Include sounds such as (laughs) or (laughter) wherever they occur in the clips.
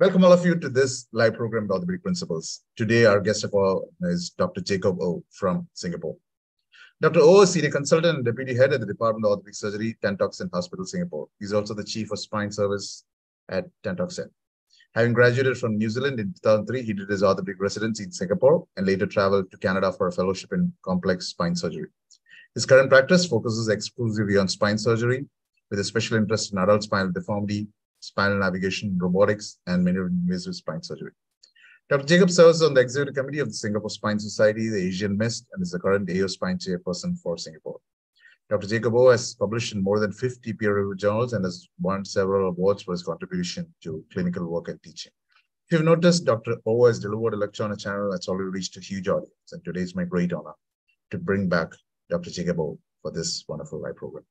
Welcome all of you to this live program about the Big principles. Today, our guest of all is Dr. Jacob O from Singapore. Dr. O is senior consultant and deputy head at the Department of Orthopedic Surgery, Tan Tock Seng Hospital, Singapore. He's also the chief of spine service at Tan Tock Seng. Having graduated from New Zealand in 2003, he did his orthopedic residency in Singapore and later traveled to Canada for a fellowship in complex spine surgery. His current practice focuses exclusively on spine surgery with a special interest in adult spinal deformity, spinal navigation, robotics, and minimally invasive spine surgery. Dr. Jacob serves on the executive committee of the Singapore Spine Society, the Asian MIST, and is the current AO Spine chairperson for Singapore. Dr. Jacob O has published in more than 50 peer-reviewed journals and has won several awards for his contribution to clinical work and teaching. If you've noticed, Dr. O has delivered a lecture on a channel that's already reached a huge audience, and today is my great honor to bring back Dr. Jacob O for this wonderful live program.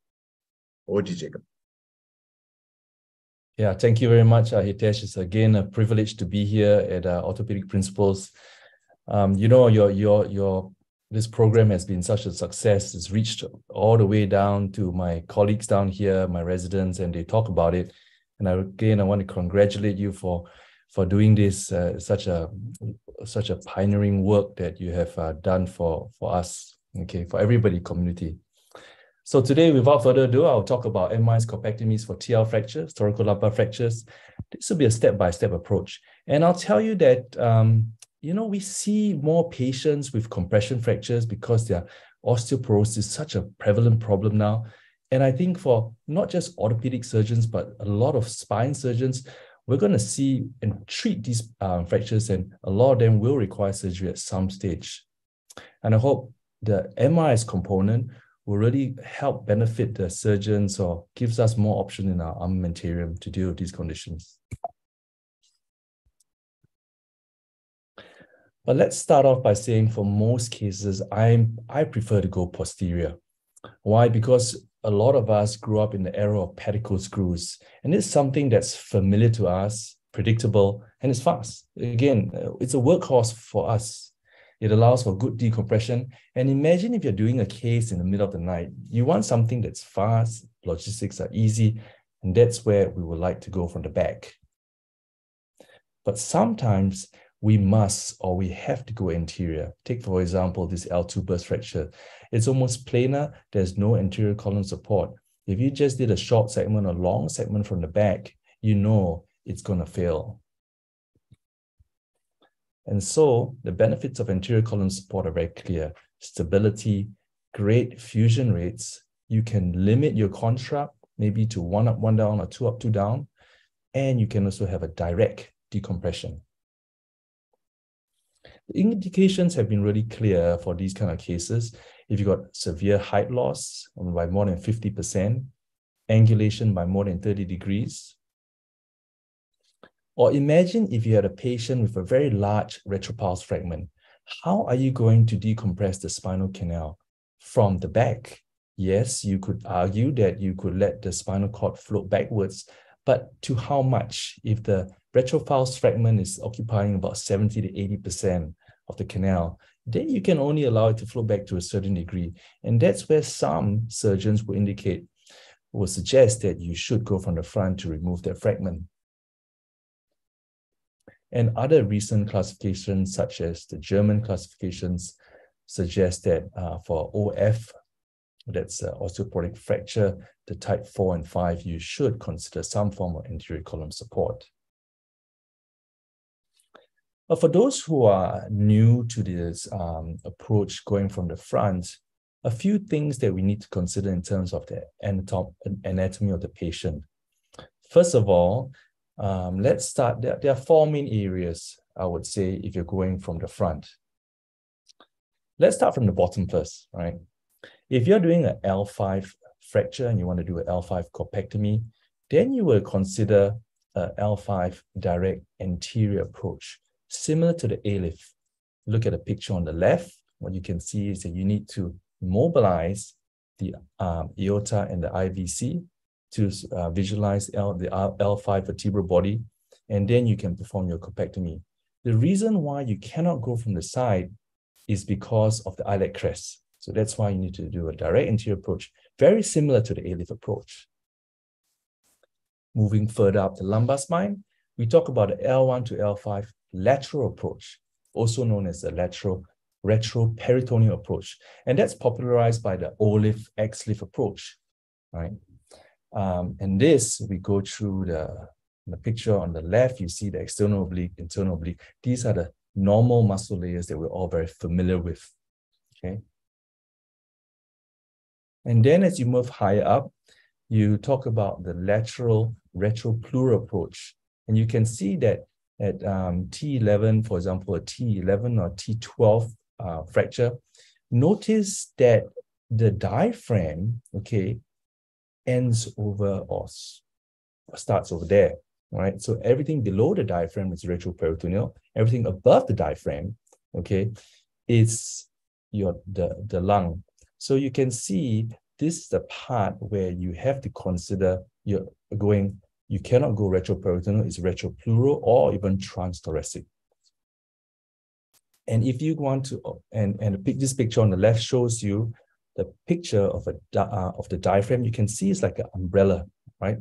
Over to you, Jacob. Yeah, thank you very much, uh, Hitesh. It's again a privilege to be here at uh, Orthopedic Principles. Um, you know, your your your this program has been such a success. It's reached all the way down to my colleagues down here, my residents, and they talk about it. And I, again, I want to congratulate you for for doing this uh, such a such a pioneering work that you have uh, done for for us. Okay, for everybody community. So today, without further ado, I'll talk about MIS corpectomies for TL fractures, thoracolumbar fractures. This will be a step-by-step approach. And I'll tell you that um, you know, we see more patients with compression fractures because their osteoporosis is such a prevalent problem now. And I think for not just orthopedic surgeons, but a lot of spine surgeons, we're going to see and treat these um, fractures, and a lot of them will require surgery at some stage. And I hope the MIS component will really help benefit the surgeons or gives us more option in our armamentarium to deal with these conditions. But let's start off by saying for most cases, I'm, I prefer to go posterior. Why? Because a lot of us grew up in the era of pedicle screws, and it's something that's familiar to us, predictable, and it's fast. Again, it's a workhorse for us. It allows for good decompression. And imagine if you're doing a case in the middle of the night, you want something that's fast, logistics are easy, and that's where we would like to go from the back. But sometimes we must or we have to go anterior. Take, for example, this L2 burst fracture. It's almost planar. There's no anterior column support. If you just did a short segment or long segment from the back, you know it's going to fail. And so the benefits of anterior column support are very clear. Stability, great fusion rates. You can limit your construct maybe to one up, one down, or two up, two down. And you can also have a direct decompression. The indications have been really clear for these kind of cases. If you've got severe height loss by more than 50%, angulation by more than 30 degrees, or imagine if you had a patient with a very large retropulse fragment. How are you going to decompress the spinal canal? From the back, yes, you could argue that you could let the spinal cord float backwards, but to how much? If the retropulse fragment is occupying about 70 to 80%, of the canal, then you can only allow it to flow back to a certain degree. And that's where some surgeons will indicate, will suggest that you should go from the front to remove that fragment. And other recent classifications, such as the German classifications, suggest that uh, for OF, that's uh, osteoporotic fracture, the type 4 and 5, you should consider some form of anterior column support. But for those who are new to this um, approach going from the front, a few things that we need to consider in terms of the anatomy of the patient. First of all, um, let's start. There, there are four main areas, I would say, if you're going from the front. Let's start from the bottom first, right? If you're doing an L5 fracture and you want to do an L5 corpectomy, then you will consider a L5 direct anterior approach similar to the ALIF. Look at the picture on the left. What you can see is that you need to mobilize the um, aorta and the IVC to uh, visualize L, the L5 vertebral body, and then you can perform your corpectomy. The reason why you cannot go from the side is because of the iliac crest. So that's why you need to do a direct anterior approach, very similar to the ALIF approach. Moving further up the lumbar spine, we talk about the L1 to L5 lateral approach, also known as the lateral retroperitoneal approach. And that's popularized by the OLIF XLIF approach, right? Um, and this, we go through the, the picture on the left, you see the external oblique, internal oblique. These are the normal muscle layers that we're all very familiar with, okay? And then as you move higher up, you talk about the lateral retropleural approach. And you can see that at um, T11, for example, a T11 or T12 uh, fracture, notice that the diaphragm, okay, ends over or starts over there, right? So everything below the diaphragm is retroperitoneal. Everything above the diaphragm, okay, is your the, the lung. So you can see this is the part where you have to consider you're going, you cannot go retroperitoneal, it's retropleural or even transthoracic. And if you want to, and, and this picture on the left shows you the picture of a uh, of the diaphragm. You can see it's like an umbrella, right?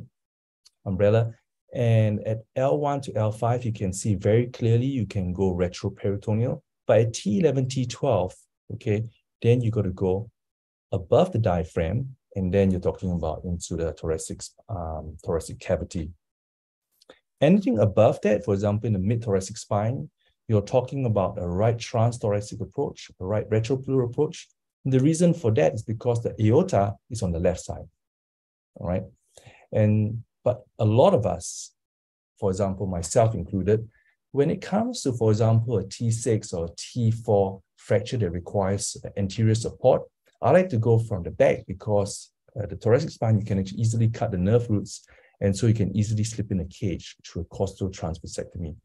Umbrella. And at L1 to L5, you can see very clearly you can go retroperitoneal. But at T11, T12, okay, then you got to go above the diaphragm, and then you're talking about into the thoracic, um, thoracic cavity. Anything above that, for example, in the mid-thoracic spine, you're talking about a right transthoracic approach, a right retropleural approach. The reason for that is because the aorta is on the left side, all right? And, but a lot of us, for example, myself included, when it comes to, for example, a T6 or T4 fracture that requires anterior support, I like to go from the back because uh, the thoracic spine, you can easily cut the nerve roots, and so you can easily slip in a cage through a costotransversectomy.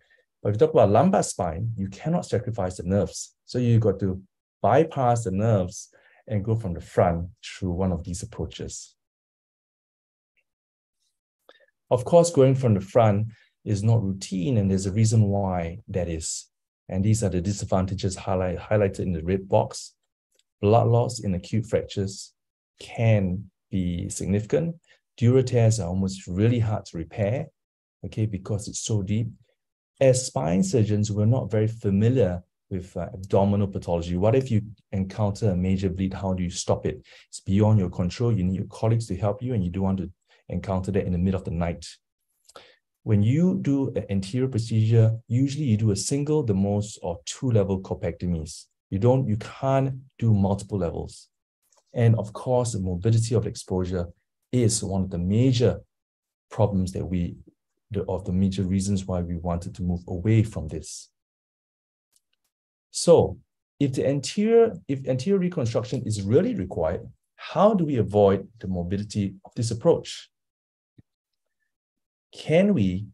But if you talk about lumbar spine, you cannot sacrifice the nerves. So you got to bypass the nerves and go from the front through one of these approaches. Of course, going from the front is not routine, and there's a reason why that is. And these are the disadvantages highlight, highlighted in the red box. Blood loss in acute fractures can be significant. Dural tears are almost really hard to repair, okay, because it's so deep as spine surgeons, we're not very familiar with uh, abdominal pathology. What if you encounter a major bleed? How do you stop it? It's beyond your control. You need your colleagues to help you, and you don't want to encounter that in the middle of the night. When you do an anterior procedure, usually you do a single, the most, or two level corpectomies. You don't, you can't do multiple levels. And of course, the morbidity of exposure is one of the major problems that we the, of the major reasons why we wanted to move away from this. So if the anterior, if anterior reconstruction is really required, how do we avoid the morbidity of this approach? Can we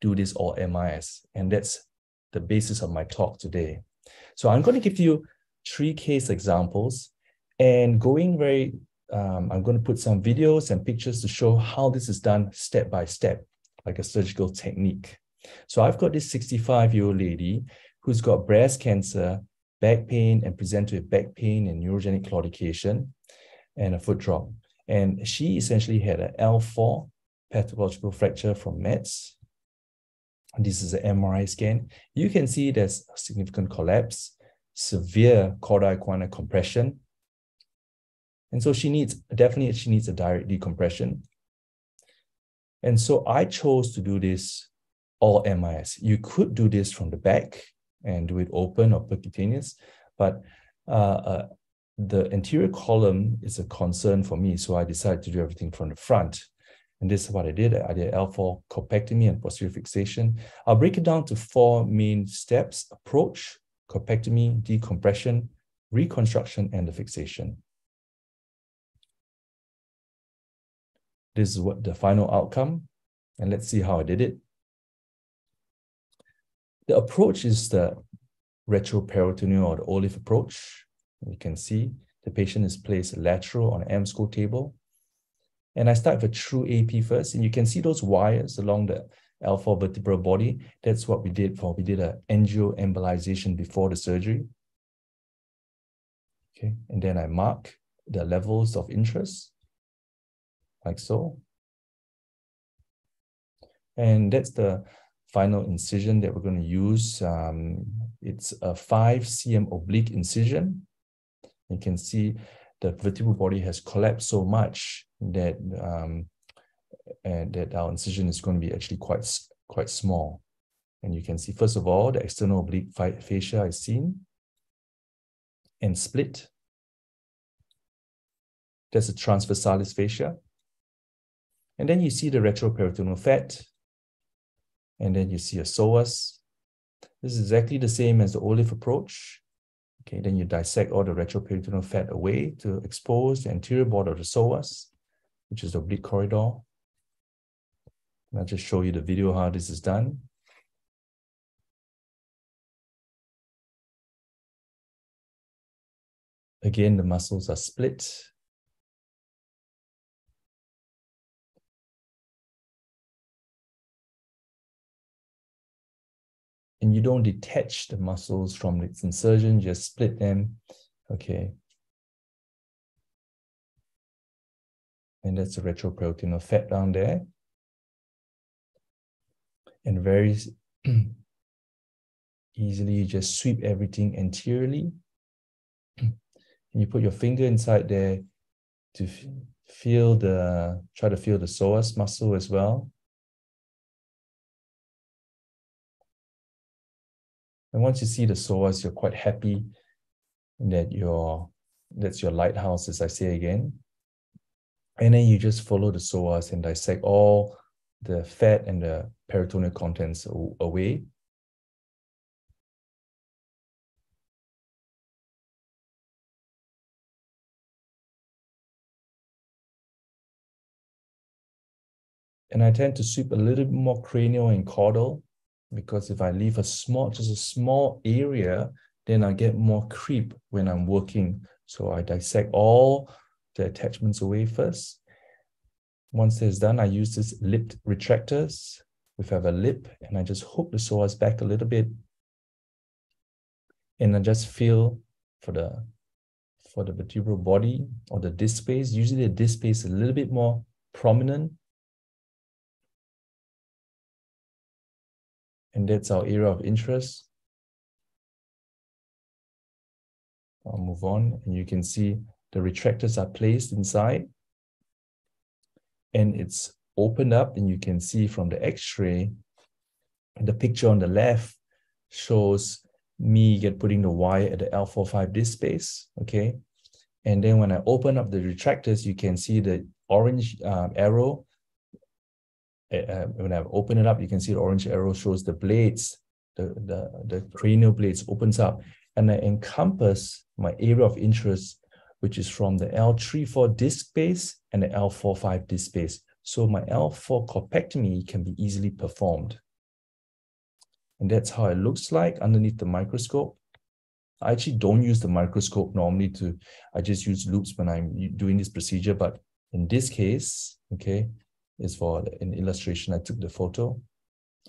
do this all MIS? And that's the basis of my talk today. So I'm going to give you three case examples and going very, um, I'm going to put some videos and pictures to show how this is done step by step like a surgical technique. So I've got this 65 year old lady who's got breast cancer, back pain, and presented with back pain and neurogenic claudication and a foot drop. And she essentially had an L4 pathological fracture from METS. This is an MRI scan. You can see there's significant collapse, severe cauda equina compression. And so she needs, definitely she needs a direct decompression. And so I chose to do this all MIS. You could do this from the back and do it open or percutaneous, but uh, uh, the anterior column is a concern for me. So I decided to do everything from the front. And this is what I did. I did L4 corpectomy and posterior fixation. I'll break it down to four main steps, approach, corpectomy, decompression, reconstruction, and the fixation. This is what the final outcome. And let's see how I did it. The approach is the retroperitoneal or the OLIF approach. You can see the patient is placed lateral on an Emsco table. And I start with a true AP first, and you can see those wires along the L4 vertebral body. That's what we did for, we did an angioembolization before the surgery. Okay, and then I mark the levels of interest like so. And that's the final incision that we're going to use. Um, it's a 5 cm oblique incision. You can see the vertebral body has collapsed so much that um, that our incision is going to be actually quite quite small. And you can see, first of all, the external oblique fascia is seen and split. There's a transversalis fascia. And then you see the retroperitoneal fat. And then you see a psoas. This is exactly the same as the OLIF approach. Okay, then you dissect all the retroperitoneal fat away to expose the anterior border of the psoas, which is the oblique corridor. And I'll just show you the video how this is done. Again, the muscles are split. And you don't detach the muscles from its insertion, just split them. Okay. And that's the retroperitoneal fat down there. And very (clears throat) easily, you just sweep everything anteriorly (clears throat) and you put your finger inside there to feel the, try to feel the psoas muscle as well. And once you see the psoas, you're quite happy that your that's your lighthouse, as I say again. And then you just follow the psoas and dissect all the fat and the peritoneal contents away. And I tend to sweep a little bit more cranial and caudal because if I leave a small, just a small area, then I get more creep when I'm working. So I dissect all the attachments away first. Once that's done, I use this lip retractors. I have a lip and I just hook the psoas back a little bit. And I just feel for the for the vertebral body or the disc space. Usually the disc space is a little bit more prominent And that's our area of interest. I'll move on and you can see the retractors are placed inside and it's opened up and you can see from the x-ray the picture on the left shows me get putting the wire at the L45 disc space, okay? And then when I open up the retractors, you can see the orange um, arrow uh, when I open it up, you can see the orange arrow shows the blades, the, the, the cranial blades opens up and I encompass my area of interest, which is from the L34 disc space and the L45 disc space. So my L4 corpectomy can be easily performed. And that's how it looks like underneath the microscope. I actually don't use the microscope normally to, I just use loupes when I'm doing this procedure. But in this case, okay, is for an illustration. I took the photo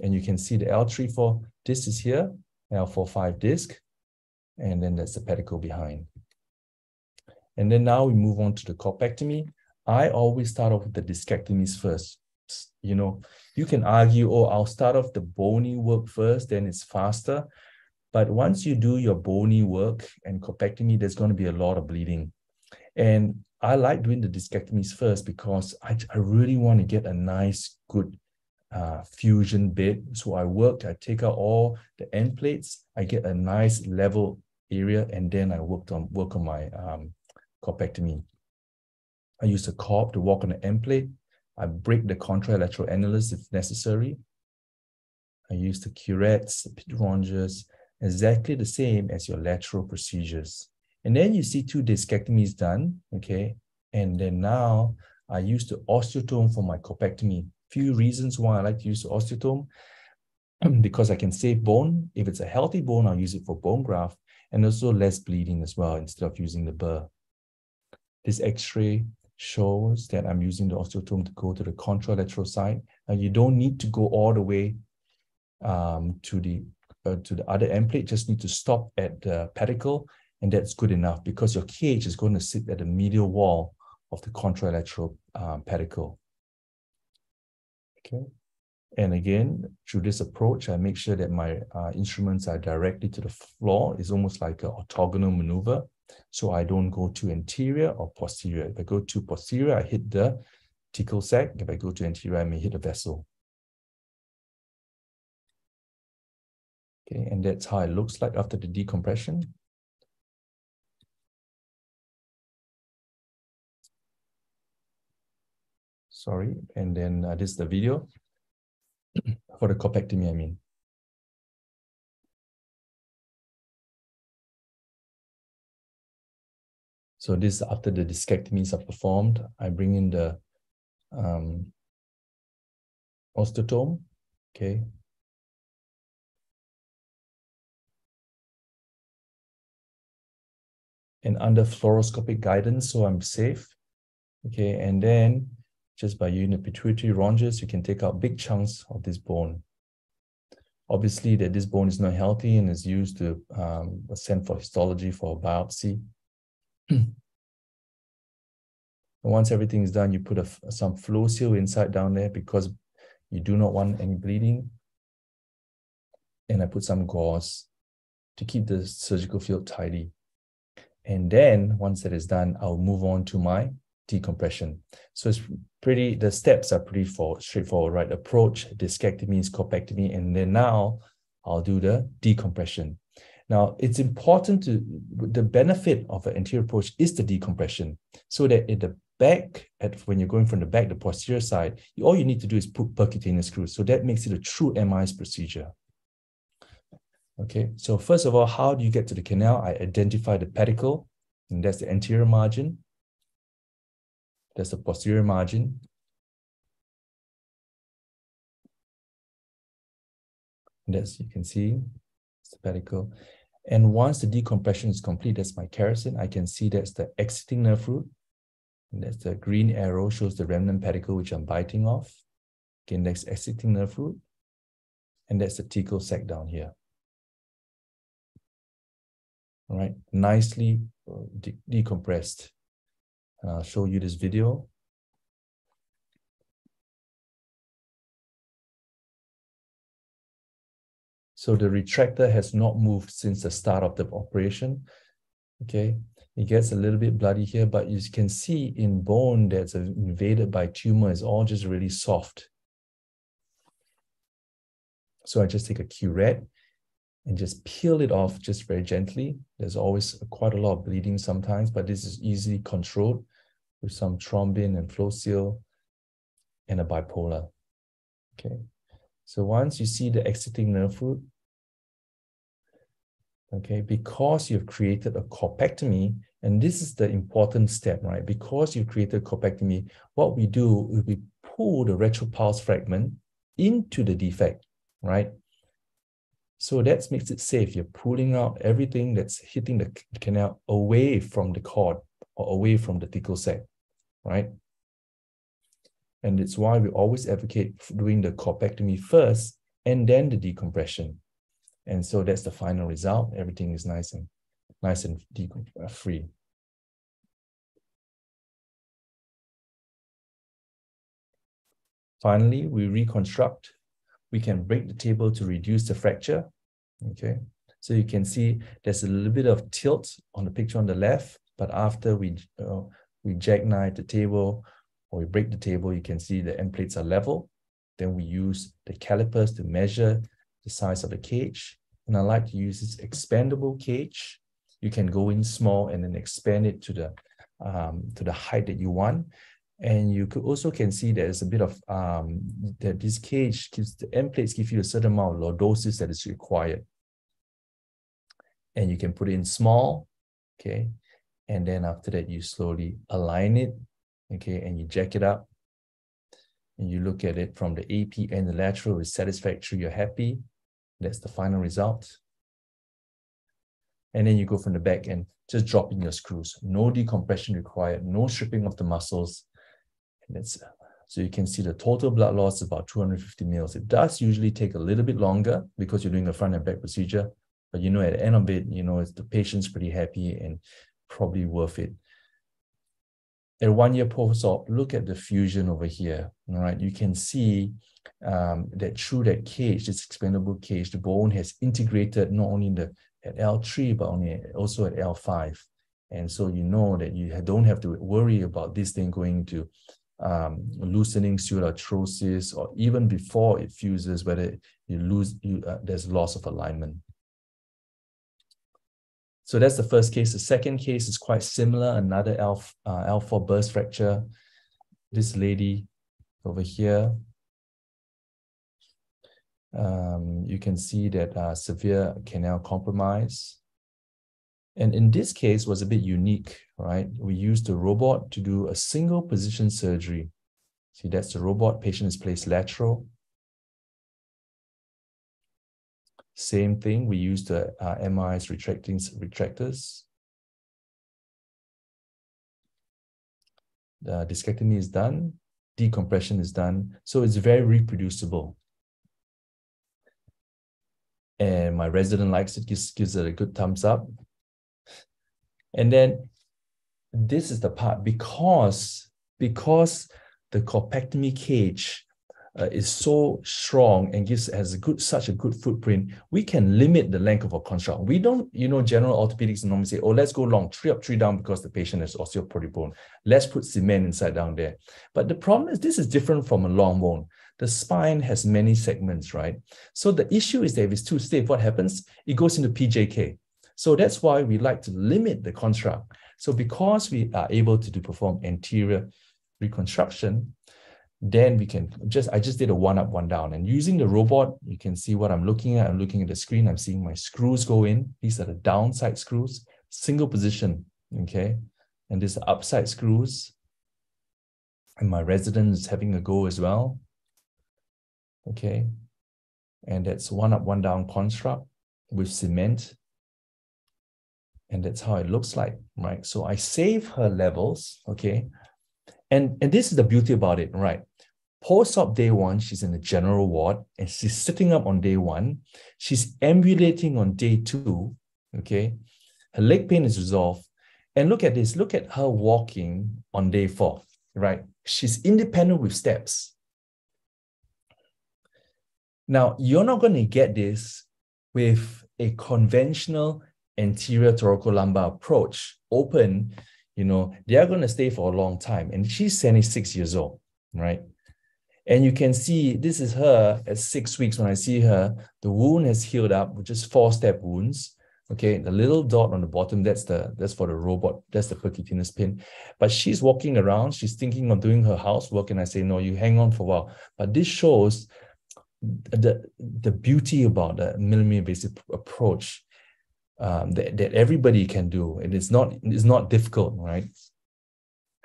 and you can see the L34 disc is here, L45 disc, and then there's the pedicle behind. And then now we move on to the corpectomy. I always start off with the discectomies first. You know, you can argue, oh, I'll start off the bony work first, then it's faster. But once you do your bony work and corpectomy, there's going to be a lot of bleeding. And I like doing the discectomies first because I, I really want to get a nice, good uh, fusion bed. So I work, I take out all the end plates, I get a nice level area, and then I worked on work on my um, corpectomy. I use a corp to walk on the end plate. I break the contralateral annulus if necessary. I use the curettes, the pitrongers, exactly the same as your lateral procedures. And then you see two discectomies done, okay? And then now I use the osteotome for my corpectomy. Few reasons why I like to use the osteotome. (clears throat) because I can save bone. If it's a healthy bone, I'll use it for bone graft and also less bleeding as well instead of using the burr. This x-ray shows that I'm using the osteotome to go to the contralateral side. Now you don't need to go all the way um, to the uh, to the other end plate, just need to stop at the pedicle and that's good enough because your cage is going to sit at the medial wall of the contralateral um, pedicle. Okay. And again, through this approach, I make sure that my uh, instruments are directly to the floor. It's almost like an orthogonal maneuver. So I don't go to anterior or posterior. If I go to posterior, I hit the thecal sac. If I go to anterior, I may hit the vessel. Okay, and that's how it looks like after the decompression. Sorry, and then uh, this is the video (clears throat) for the corpectomy, I mean. So this after the discectomies are performed, I bring in the um, osteotome, okay. And under fluoroscopic guidance, so I'm safe, okay. And then just by using the pituitary rongeurs, you can take out big chunks of this bone. Obviously, that this bone is not healthy and is used to um, send for histology for a biopsy. (clears throat) once everything is done, you put a, some FloSeal inside down there because you do not want any bleeding. And I put some gauze to keep the surgical field tidy. And then once that is done, I'll move on to my decompression. So it's pretty, the steps are pretty for, straightforward, right? Approach, discectomy, is corpectomy, and then now I'll do the decompression. Now, it's important to, the benefit of an anterior approach is the decompression, so that at the back, at when you're going from the back, the posterior side, you, all you need to do is put percutaneous screws. So that makes it a true MIS procedure. Okay, so first of all, how do you get to the canal? I identify the pedicle, and that's the anterior margin. That's the posterior margin. And as you can see, it's the pedicle. And once the decompression is complete, that's my kerrison. I can see that's the exiting nerve root. And that's the green arrow shows the remnant pedicle, which I'm biting off. Again, that's exiting nerve root. And that's the thecal sac down here. All right, nicely uh, de decompressed. I'll show you this video. So the retractor has not moved since the start of the operation. Okay, it gets a little bit bloody here, but you can see in bone that's invaded by tumor is all just really soft. So I just take a curette and just peel it off just very gently. There's always quite a lot of bleeding sometimes, but this is easily controlled with some thrombin and FloSeal and a bipolar. Okay, so once you see the exiting nerve root, okay, because you've created a corpectomy, and this is the important step, right? Because you've created a corpectomy, what we do is we pull the retropulse fragment into the defect, right? So that makes it safe. You're pulling out everything that's hitting the canal away from the cord or away from the thecal sac, right? And it's why we always advocate doing the corpectomy first and then the decompression. And so that's the final result. Everything is nice and nice and uh, free. Finally, we reconstruct we can break the table to reduce the fracture. Okay, so you can see there's a little bit of tilt on the picture on the left, but after we uh, we jackknife the table or we break the table, you can see the end plates are level. Then we use the calipers to measure the size of the cage. And I like to use this expandable cage. You can go in small and then expand it to the um, to the height that you want. And you could also can see there's a bit of um, that this cage gives the end plates give you a certain amount of lordosis that is required. And you can put it in small, okay? And then after that, you slowly align it, okay? And you jack it up. And you look at it from the AP and the lateral is satisfactory, you're happy. That's the final result. And then you go from the back and just drop in your screws. No decompression required, no stripping of the muscles, so you can see the total blood loss is about 250 mils. It does usually take a little bit longer because you're doing a front and back procedure, but you know, at the end of it, you know, the patient's pretty happy and probably worth it. at one year post-op, look at the fusion over here. All right, you can see um, that through that cage, this expandable cage, the bone has integrated not only in the at L3, but only also at L5. And so you know that you don't have to worry about this thing going to um, loosening pseudarthrosis or even before it fuses, whether you lose, you, uh, there's loss of alignment. So that's the first case. The second case is quite similar, another L, uh, L4 burst fracture. This lady over here, um, you can see that uh, severe canal compromise. And in this case was a bit unique, right? We used the robot to do a single position surgery. See, that's the robot. Patient is placed lateral. Same thing, we used the uh, MRI's retracting retractors. The discectomy is done, decompression is done, so it's very reproducible and my resident likes it, gives, gives it a good thumbs up. And then this is the part because, because the corpectomy cage uh, is so strong and gives has a good such a good footprint, we can limit the length of a construct. We don't, you know, general orthopedics normally say, oh, let's go long, three up, three down because the patient has osteoporotic bone. Let's put cement inside down there. But the problem is this is different from a long bone the spine has many segments, right? So the issue is that if it's too stiff, what happens? It goes into PJK. So that's why we like to limit the construct. So because we are able to do perform anterior reconstruction, then we can just, I just did a one up, one down. And using the robot, you can see what I'm looking at. I'm looking at the screen. I'm seeing my screws go in. These are the downside screws, single position, okay? And these are upside screws. And my resident is having a go as well okay? And that's one up, one down construct with cement. And that's how it looks like, right? So I save her levels, okay? And, and this is the beauty about it, right? Post-op day one, she's in the general ward and she's sitting up on day one. She's ambulating on day two, okay? Her leg pain is resolved. And look at this, look at her walking on day four, right? She's independent with steps. Now, you're not going to get this with a conventional anterior thoracolumbar approach, open, you know, they are going to stay for a long time. And she's 76 years old, right? And you can see this is her at six weeks when I see her. The wound has healed up which is four step wounds. Okay, the little dot on the bottom, that's the that's for the robot, that's the percutaneous pin. But she's walking around, she's thinking of doing her housework, and I say, No, you hang on for a while. But this shows the the beauty about the minimally invasive approach um, that, that everybody can do. And it's not it's not difficult right?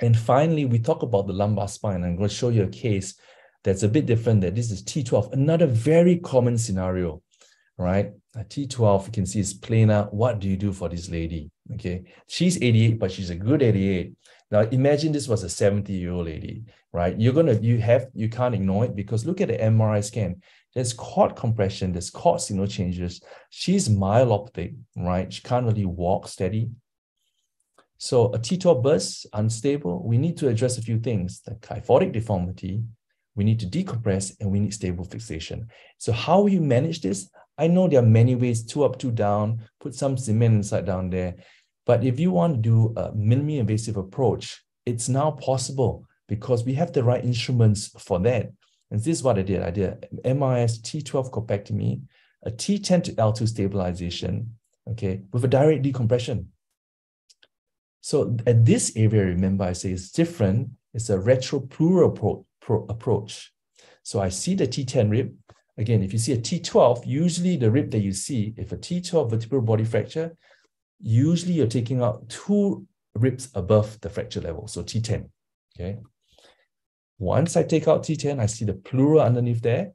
And finally we talk about the lumbar spine. I'm going to show you a case that's a bit different that this is t12 another very common scenario right? A t12 you can see is planar what do you do for this lady? Okay. She's 88 but she's a good 88 now imagine this was a 70 year old lady, right? You're gonna you have you can't ignore it because look at the MRI scan. There's cord compression, there's cord signal changes. She's myelopathic, right? She can't really walk steady. So a T12 burst, unstable, we need to address a few things. The kyphotic deformity, we need to decompress, and we need stable fixation. So how will you manage this? I know there are many ways, two up, two down, put some cement inside down there. But if you want to do a minimally invasive approach, it's now possible because we have the right instruments for that. And this is what I did. I did MIS T12 corpectomy, a T10 to L2 stabilization, okay, with a direct decompression. So at this area, remember I say it's different. It's a retropleural approach. So I see the T10 rib. Again, if you see a T12, usually the rib that you see, if a T12 vertebral body fracture, usually you're taking out two ribs above the fracture level, so T10, okay? Once I take out T10, I see the pleura underneath there.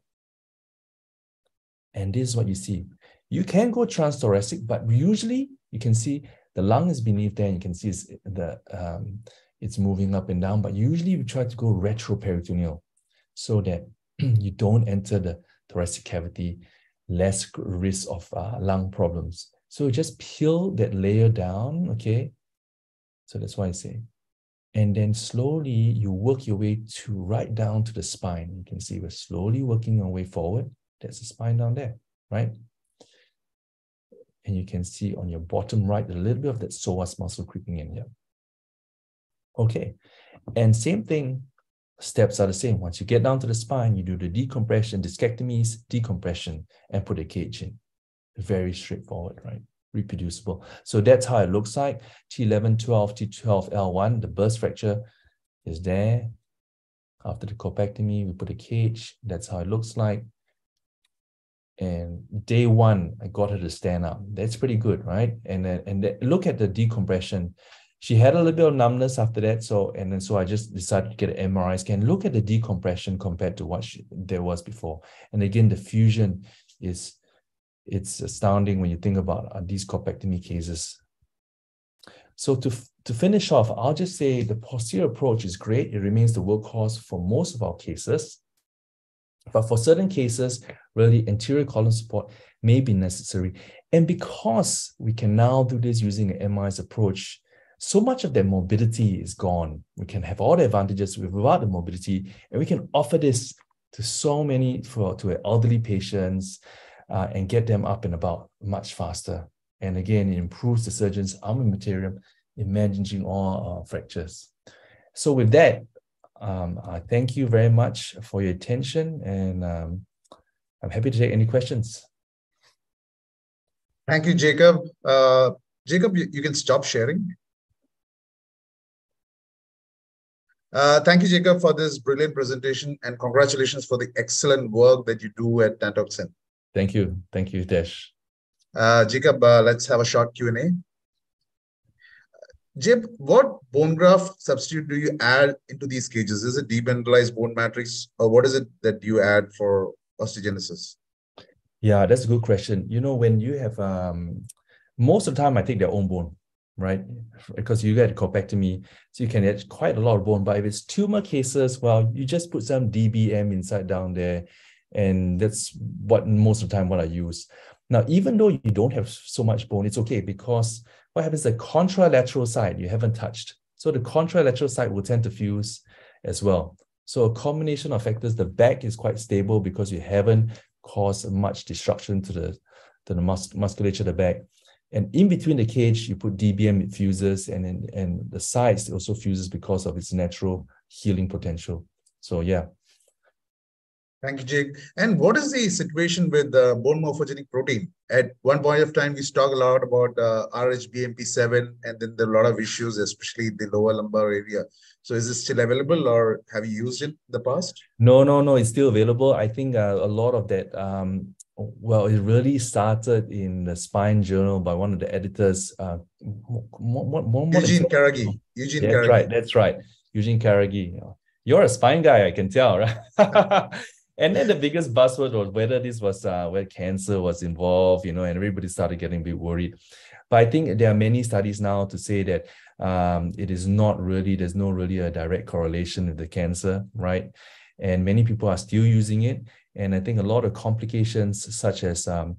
And this is what you see. You can go transthoracic, but usually you can see the lung is beneath there and you can see it's, the, um, it's moving up and down, but usually we try to go retroperitoneal so that (clears throat) you don't enter the thoracic cavity, less risk of uh, lung problems. So just peel that layer down, okay? So that's why I say And then slowly you work your way to right down to the spine. You can see we're slowly working our way forward. There's the spine down there, right? And you can see on your bottom right, a little bit of that psoas muscle creeping in here. Okay. And same thing, steps are the same. Once you get down to the spine, you do the decompression, discectomies, decompression, and put a cage in. Very straightforward, right? Reproducible. So that's how it looks like. T11, 12, T12, L1, the burst fracture is there. After the corpectomy, we put a cage. That's how it looks like. And day one, I got her to stand up. That's pretty good, right? And then and then look at the decompression she had a little bit of numbness after that. So, and then so I just decided to get an MRI scan, look at the decompression compared to what she, there was before. And again, the fusion is, it's astounding when you think about uh, these corpectomy cases. So to, to finish off, I'll just say the posterior approach is great. It remains the workhorse for most of our cases. But for certain cases, really anterior column support may be necessary. And because we can now do this using an MIS approach, so much of that morbidity is gone. We can have all the advantages without the morbidity, and we can offer this to so many for to elderly patients uh, and get them up and about much faster. And again, it improves the surgeon's armamentarium in managing all uh, fractures. So with that, um, I thank you very much for your attention, and um, I'm happy to take any questions. Thank you, Jacob. Uh, Jacob, you, you can stop sharing. Uh, thank you, Jacob, for this brilliant presentation and congratulations for the excellent work that you do at Tan Tock Seng. Thank you. Thank you, Hitesh. Uh, Jacob, uh, let's have a short Q&A. Jib, what bone graft substitute do you add into these cages? Is it demineralized bone matrix or what is it that you add for osteogenesis? Yeah, that's a good question. You know, when you have, um, most of the time I take their own bone right? Because you get corpectomy, so you can get quite a lot of bone. But if it's tumor cases, well, you just put some DBM inside down there, and that's what most of the time what I use. Now, even though you don't have so much bone, it's okay because what happens the contralateral side you haven't touched. So the contralateral side will tend to fuse as well. So a combination of factors, the back is quite stable because you haven't caused much destruction to the to the mus- musculature of the back. And in between the cage, you put DBM, it fuses, and in, and the sides also fuses because of its natural healing potential. So yeah. Thank you, Jake. And what is the situation with the uh, bone morphogenic protein? At one point of time, we talked a lot about uh, RHBMP7, and then there are a lot of issues, especially the lower lumbar area. So is it still available, or have you used it in the past? No, no, no. It's still available. I think uh, a lot of that um, well, it really started in the Spine Journal by one of the editors, uh, Eugene Carragee. Eugene that's Carragee. right. That's right. Eugene Carragee. You're a spine guy, I can tell, right? (laughs) and then the biggest buzzword was whether this was uh, where cancer was involved, you know, and everybody started getting a bit worried. But I think there are many studies now to say that um, it is not really, there's no really a direct correlation with the cancer, right? And many people are still using it. And I think a lot of complications such as um,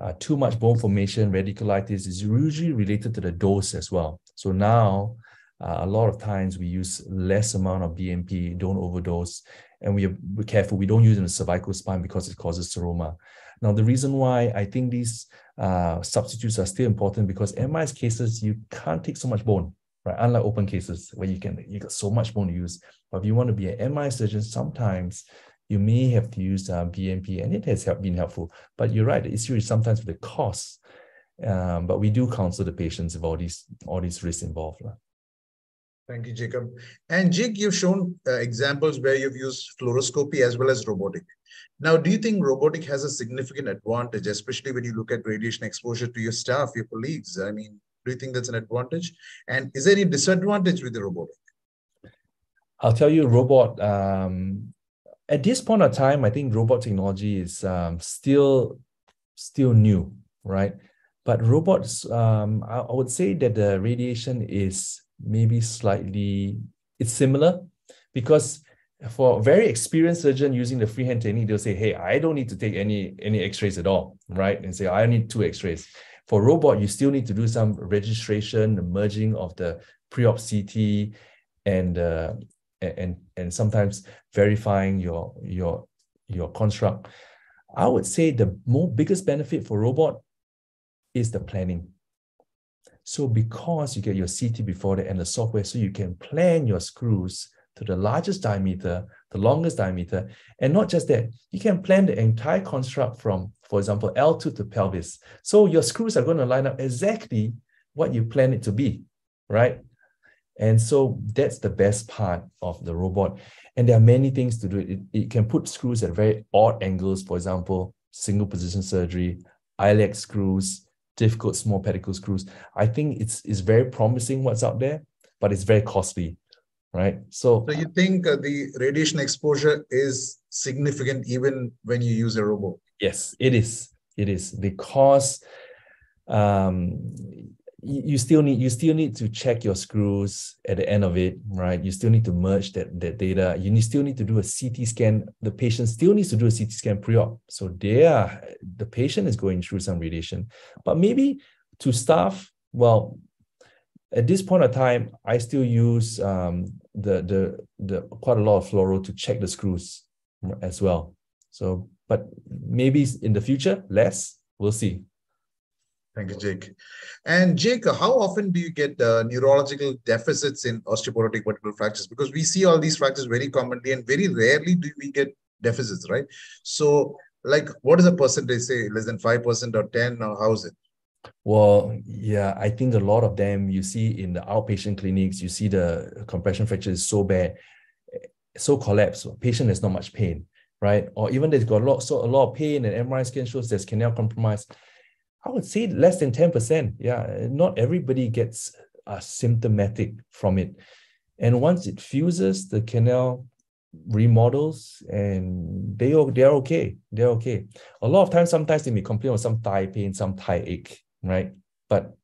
uh, too much bone formation, radiculitis is usually related to the dose as well. So now uh, a lot of times we use less amount of BMP, don't overdose, and we are careful. We don't use in the cervical spine because it causes seroma. Now, the reason why I think these uh, substitutes are still important because MIS cases, you can't take so much bone, right? Unlike open cases where you can, you got so much bone to use. But if you want to be an MI surgeon, sometimes you may have to use um, BMP, and it has help, been helpful. But you're right, the issue is sometimes with the cost. Um, but we do counsel the patients of all these all these risks involved. Thank you, Jacob. And Jake, you've shown uh, examples where you've used fluoroscopy as well as robotic. Now, do you think robotic has a significant advantage, especially when you look at radiation exposure to your staff, your colleagues? I mean, do you think that's an advantage? And is there any disadvantage with the robotic? I'll tell you, robot um, at this point of time, I think robot technology is um, still still new, right? But robots, um, I, I, would say that the radiation is maybe slightly it's similar because for a very experienced surgeon using the freehand technique, they'll say, "Hey, I don't need to take any any X-rays at all, right?" And say, "I only need two X-rays." For robot, you still need to do some registration, the merging of the pre-op CT, and uh, and and sometimes verifying your your your construct. I would say the more biggest benefit for robot is the planning. So because you get your CT before that and the software, so you can plan your screws to the largest diameter, the longest diameter, and not just that, you can plan the entire construct from, for example, L2 to pelvis. So your screws are going to line up exactly what you plan it to be, right? And so that's the best part of the robot. And there are many things to do. It, it can put screws at very odd angles, for example, single position surgery, iliac screws, difficult small pedicle screws. I think it's, it's very promising what's out there, but it's very costly, right? So, so you think uh, the radiation exposure is significant even when you use a robot? Yes, it is. It is because um, you still need you still need to check your screws at the end of it, right? You still need to merge that, that data. You need, still need to do a CT scan. The patient still needs to do a CT scan pre-op. So there, the patient is going through some radiation. But maybe to staff, well, at this point of time, I still use um, the the the quite a lot of fluoro to check the screws as well. So, but maybe in the future, less. We'll see. Thank you, Jake. And Jake, how often do you get uh, neurological deficits in osteoporotic vertebral fractures? Because we see all these fractures very commonly, and very rarely do we get deficits, right? So, like, what is the percentage? Say less than five percent or ten, or how is it? Well, yeah, I think a lot of them you see in the outpatient clinics. You see the compression fracture is so bad, so collapsed. Patient has not much pain, right? Or even they've got a lot, so a lot of pain, and MRI scan shows there's canal compromise I would say less than 10%. Yeah, not everybody gets uh, symptomatic from it. And once it fuses, the canal remodels and they they're okay. They're okay. A lot of times, sometimes they may complain of some thigh pain, some thigh ache, right? But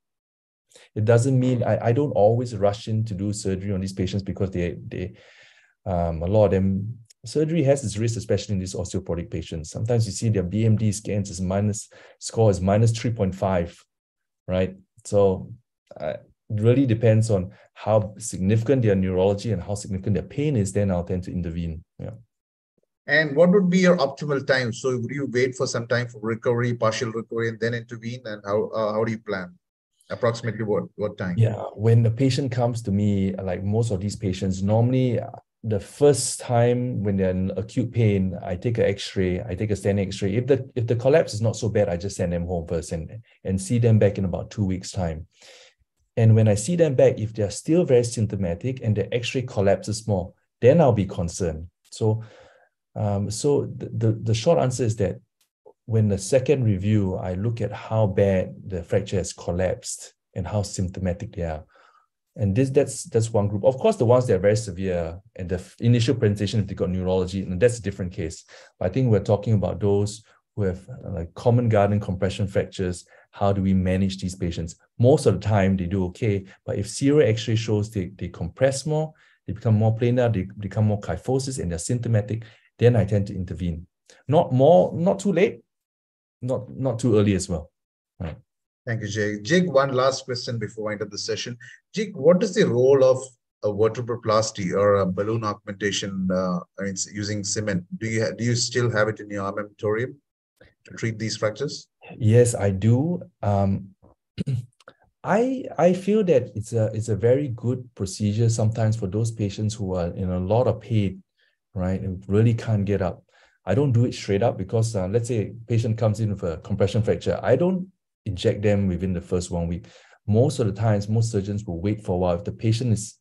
it doesn't mean I, I don't always rush in to do surgery on these patients because they they um, a lot of them surgery has its risks, especially in these osteoporotic patients. Sometimes you see their BMD scans is minus score is minus 3.5, right? So uh, it really depends on how significant their neurology and how significant their pain is, then I'll tend to intervene. Yeah. And what would be your optimal time? So would you wait for some time for recovery, partial recovery, and then intervene? And how uh, how do you plan? Approximately what what time? Yeah, when the patient comes to me, like most of these patients, normally the first time when they're in acute pain, I take an X-ray, I take a standing X-ray. If the if the collapse is not so bad, I just send them home first and and see them back in about two weeks' time. And when I see them back, if they're still very symptomatic and the X-ray collapses more, then I'll be concerned. So, um, so the, the the short answer is that when the second review, I look at how bad the fracture has collapsed and how symptomatic they are and this that's that's one group. Of course, the ones that are very severe and the initial presentation, if they got neurology, and that's a different case. But I think we're talking about those who have like common garden compression fractures. How do we manage these patients? Most of the time they do okay, but if serial X-ray shows they, they compress more, they become more planar, they become more kyphosis, and they're symptomatic, then I tend to intervene. Not more, not too late, not not too early as well. Right. Thank you, Jake. Jake, one last question before I end the session. Jake, what is the role of a vertebroplasty or a balloon augmentation? Uh, I mean, using cement. Do you do you still have it in your armamentarium to treat these fractures? Yes, I do. Um, (clears throat) I I feel that it's a it's a very good procedure sometimes for those patients who are in a lot of pain, right, and really can't get up. I don't do it straight up because uh, let's say patient comes in with a compression fracture. I don't inject them within the first one week. Most of the times, most surgeons will wait for a while. If the patient is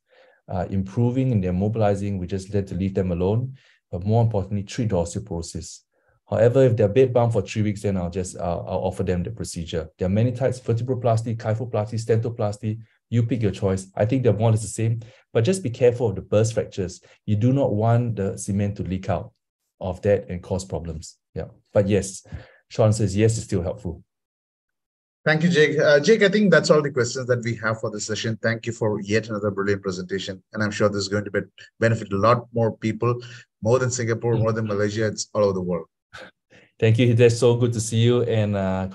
uh, improving and they're mobilizing, we just let to leave them alone. But more importantly, treat the osteoporosis. However, if they're bed bound for three weeks, then I'll just uh, I'll offer them the procedure. There are many types: vertebroplasty, kyphoplasty, stentoplasty. You pick your choice. I think more or less the same, but just be careful of the burst fractures. You do not want the cement to leak out of that and cause problems. Yeah, but yes, Sean says yes, it's still helpful. Thank you, Jake. Uh, Jake, I think that's all the questions that we have for this session. Thank you for yet another brilliant presentation. And I'm sure this is going to be, benefit a lot more people, more than Singapore, more than Malaysia. It's all over the world. Thank you, Hitesh. So good to see you. And uh,